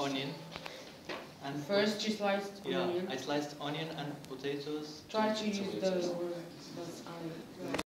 onion. And First you sliced yeah, onion. I sliced onion and potatoes. Try to use the.